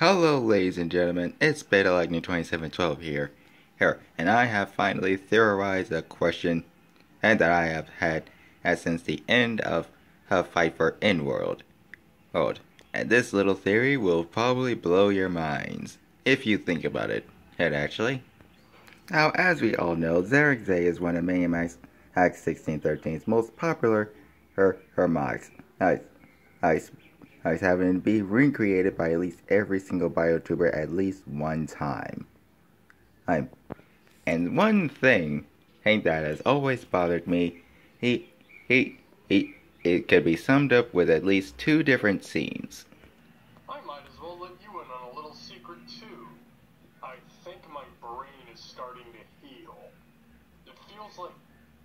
Hello, ladies and gentlemen. It's Beta Lightning 2712 here. Here, and I have finally theorized a question and that I have had as since the end of a Fight for N-World. World. And this little theory will probably blow your minds, if you think about it. It actually. Now, as we all know, Xeric Zay is one of Manimax X 1613's most popular her her mods. Nice. Nice as having to be recreated by at least every single biotuber at least one time. I'm, and one thing, thing that has always bothered me, he, he, he, it could be summed up with at least two different scenes. I might as well let you in on a little secret too. I think my brain is starting to heal. It feels like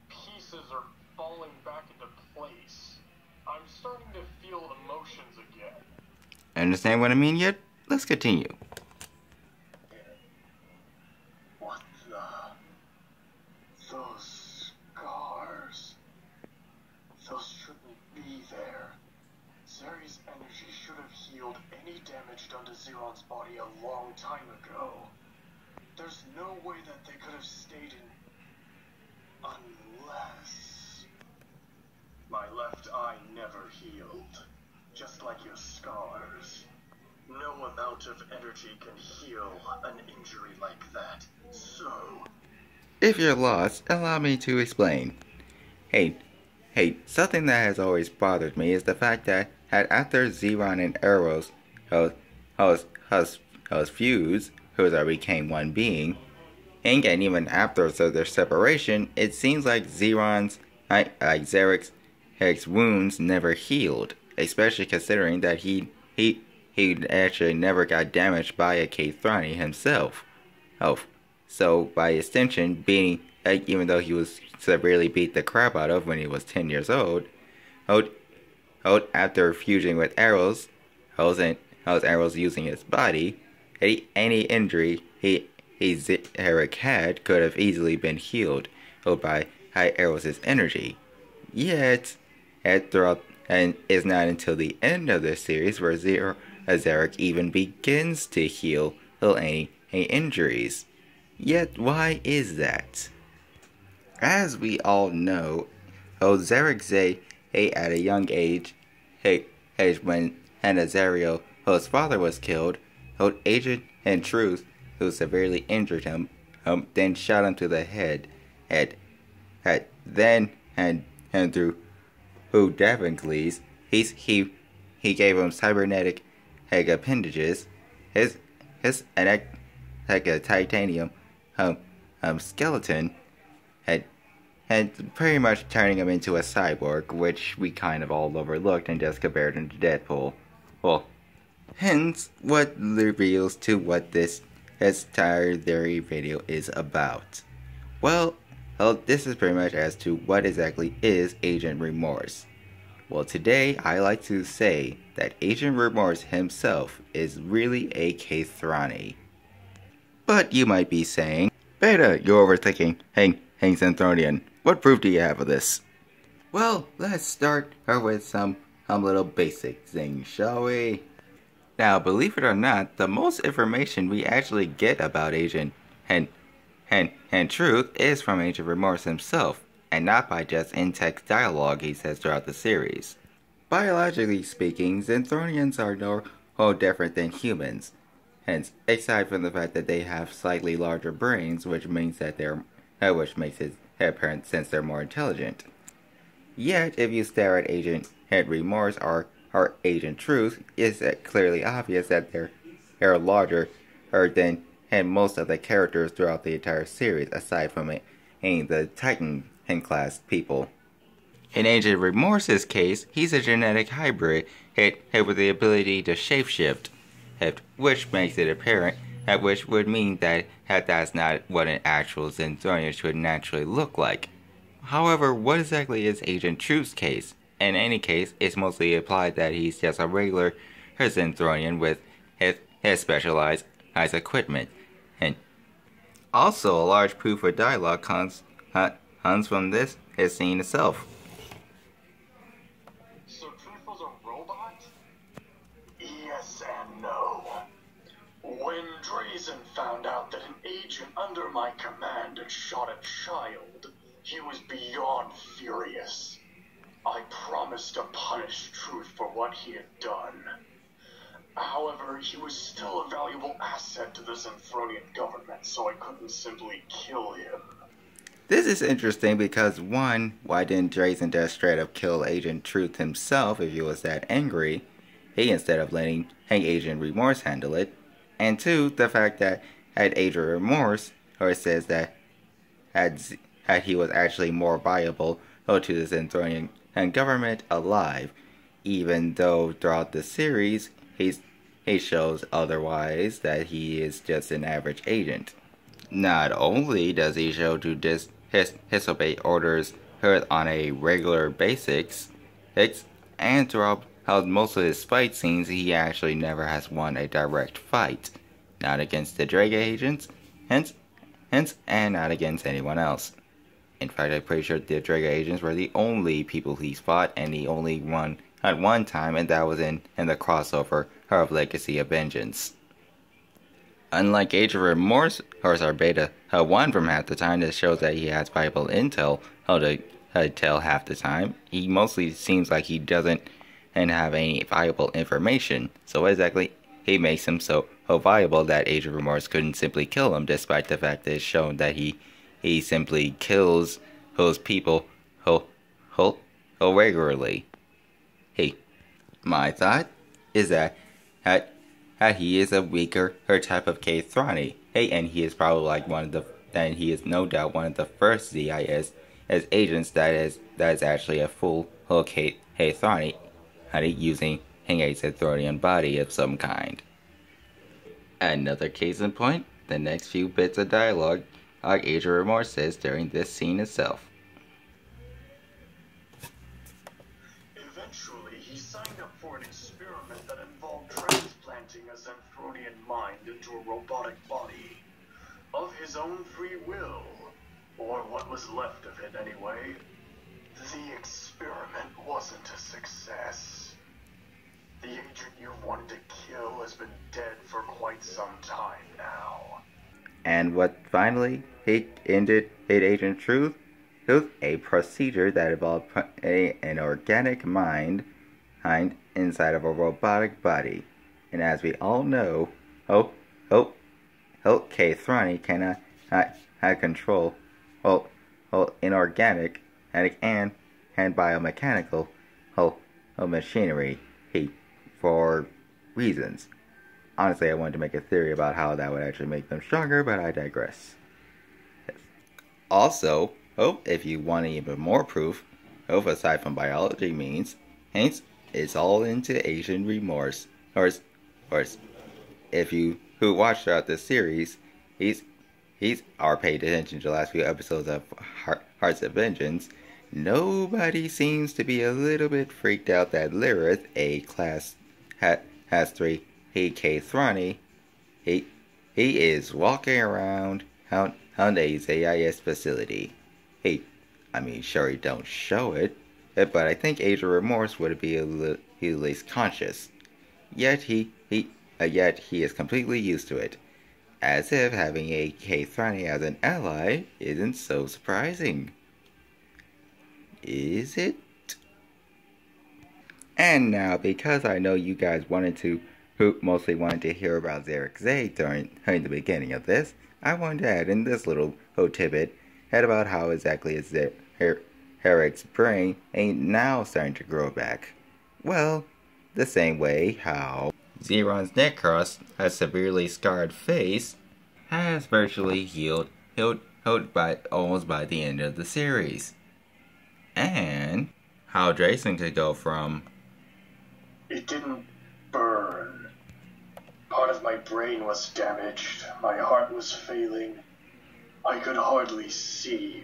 pieces are falling back into place. I'm starting to feel emotions again. Understand what I mean yet? Let's continue. What the? Those scars. Those shouldn't be there. Zeri's energy should have healed any damage done to Zeron's body a long time ago. There's no way that they could have stayed in. Left eye never healed. Just like your scars. No amount of energy can heal an injury like that. So. If you're lost, allow me to explain. Hey, hey, something that has always bothered me is the fact that had after Zeron and Eros, whose, whose, whose, whose fused, whose are became one being, and even after their separation, it seems like Zeron's, like, like Zeric's, Eric's wounds never healed, especially considering that he he he actually never got damaged by a Kaythrani himself. Oh, so by extension, being even though he was severely beat the crap out of when he was 10 years old, old, old after fusing with arrows, those and those arrows using his body, any, any injury he he Eric had could have easily been healed by high arrows' energy. Yet, at throughout and it's not until the end of the series where Zero Azaric even begins to heal any, any injuries. Yet why is that? As we all know, Ozaric Zay at a young age, hey, when Anazario, whose father was killed, held Agent and Truth, who severely injured him, um, then shot him to the head, had, had then and and through who Davincles, he's he he gave him cybernetic egg appendages, his his like a titanium um, um skeleton had and pretty much turning him into a cyborg, which we kind of all overlooked and just compared him to Deadpool. Well, hence what reveals to what this entire theory video is about. Well, well, this is pretty much as to what exactly is Agent Remorse. Well, today I like to say that Agent Remorse himself is really a Kaythrani. But you might be saying, Beta, you're overthinking. Hang, Hang Zentronian, what proof do you have of this? Well, let's start with some, some little basic things, shall we? Now, believe it or not, the most information we actually get about Agent and and, and truth is from Agent Remorse himself, and not by just in-text dialogue he says throughout the series. Biologically speaking, Zentronians are no whole different than humans, hence, aside from the fact that they have slightly larger brains, which means that they're, uh, which makes it apparent since they're more intelligent. Yet, if you stare at Agent Henry Morse or, or Agent Truth, it's clearly obvious that they're, they're larger than and most of the characters throughout the entire series, aside from it, and the Titan class people. In Agent Remorse's case, he's a genetic hybrid hit, hit with the ability to shapeshift, which makes it apparent that which would mean that, that that's not what an actual Zentronian should naturally look like. However, what exactly is Agent Truth's case? In any case, it's mostly implied that he's just a regular Zentronian with his, his specialized equipment, also, a large proof of dialogue comes, uh, comes from this his scene itself. So Truthful's a robot? Yes and no. When Drazen found out that an agent under my command had shot a child, he was beyond furious. I promised to punish Truth for what he had done. However, he was still a valuable asset to the Zenthronian government, so I couldn't simply kill him. This is interesting because one, why didn't Drazen just straight up kill Agent Truth himself if he was that angry? He instead of letting Agent Remorse handle it. And two, the fact that had Agent Remorse, or it says that had had he was actually more viable to the Zenthronian government alive, even though throughout the series he's he shows otherwise that he is just an average agent. Not only does he show to dis his, disobey orders heard on a regular basis, and throughout most of his fight scenes, he actually never has won a direct fight. Not against the Drega agents, hence, hence, and not against anyone else. In fact, I'm pretty sure the Drega agents were the only people he's fought, and the only won at one time, and that was in, in the crossover of Legacy of Vengeance. Unlike Agent Remorse, or our beta uh, 1 from half the time that shows that he has viable intel how to uh, tell half the time, he mostly seems like he doesn't and have any viable information. So exactly, he makes him so, viable that Agent Remorse couldn't simply kill him, despite the fact that it's shown that he he simply kills those people ho, ho, ho regularly. Hey, my thought is that, that, that he is a weaker her type of K-Thrani. Hey, and he is probably like one of the, and he is no doubt one of the first ZIS as agents that is that is actually a full whole K-Thrani using a Zenthorian body of some kind. Another case in point, the next few bits of dialogue Agent Remorse says during this scene itself. Mind into a robotic body. Of his own free will. Or what was left of it, anyway. The experiment wasn't a success. The agent you've wanted to kill has been dead for quite some time now. And what finally it ended Hate Agent Truth? Truth, a procedure that involved a, an organic mind inside of a robotic body. And as we all know, Hope, Hope K. Thrani cannot not, have control well, well, inorganic and and, and biomechanical well, well, machinery he, for reasons. Honestly, I wanted to make a theory about how that would actually make them stronger, but I digress. Also, oh, if you want even more proof, oh, aside from biology means, hence, it's all into Agent Remorse. Or, or if you who watched throughout this series, he's he's or paid attention to the last few episodes of Hearts of Vengeance. Nobody seems to be a little bit freaked out that Lilith, a class ha, has three K Thrani, he, he is walking around Hound Hyundai's AIS facility. He, I mean, sure he don't show it, eh, but I think Agent Remorse would be a little, at least conscious. Yet he, he, Uh, yet he is completely used to it. As if having a K Thrani as an ally isn't so surprising. Is it? And now, because I know you guys wanted to who mostly wanted to hear about Zarek Zay during, during the beginning of this, I wanted to add in this little whole tidbit head about how exactly is Her- Herrick's brain ain't now starting to grow back. Well, the same way how Zeron's Necros, a severely scarred face, has virtually healed, healed, healed by almost by the end of the series. And how Drazen could go from It didn't burn Part of my brain was damaged, my heart was failing. I could hardly see,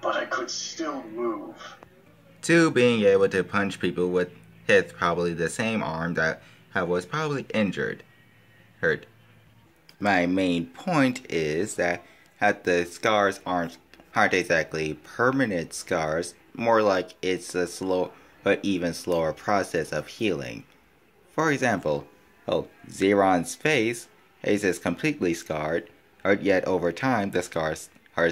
but I could still move. To being able to punch people with his probably the same arm that was probably injured, hurt. My main point is that, the scars aren't aren't exactly permanent scars, more like it's a slow but even slower process of healing. For example, Oh, Zeron's face is completely scarred, or yet over time the scars are,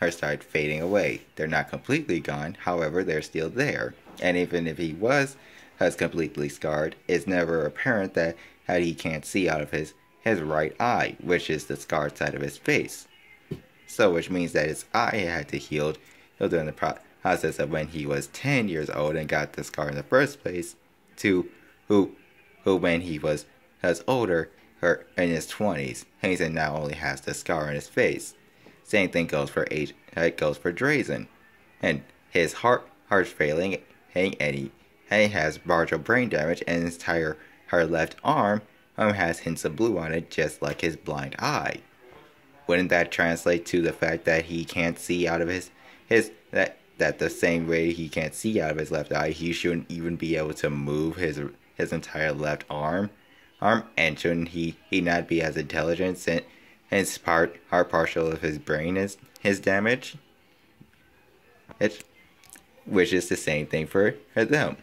are start fading away. They're not completely gone, however, they're still there. And even if he was has completely scarred, it's never apparent that, that he can't see out of his, his right eye, which is the scarred side of his face. So, which means that his eye had to heal during the process of when he was 10 years old and got the scar in the first place, to who, who when he was, was older, or in his 20s, Hazen now only has the scar on his face. Same thing goes for H, it goes for Drazen. And his heart heart's failing, and he, he has partial brain damage, and his entire her left arm um, has hints of blue on it, just like his blind eye. Wouldn't that translate to the fact that he can't see out of his his that that the same way he can't see out of his left eye, he shouldn't even be able to move his his entire left arm? arm, and shouldn't he, he not be as intelligent since his part part partial of his brain is his damage? It's which is the same thing for, for them.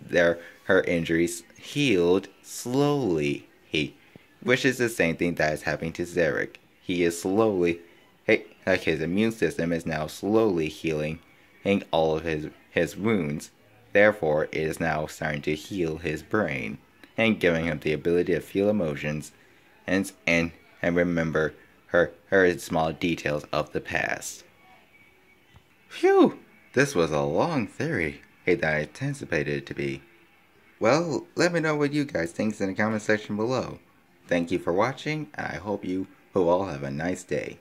Their her injuries healed slowly. He which is the same thing that is happening to Zarek. He is slowly like his immune system is now slowly healing and all of his his wounds. Therefore, it is now starting to heal his brain and giving him the ability to feel emotions and and, and remember her her small details of the past. Phew! This was a long theory than I anticipated it to be. Well, let me know what you guys think in the comment section below. Thank you for watching, and I hope you will all have a nice day.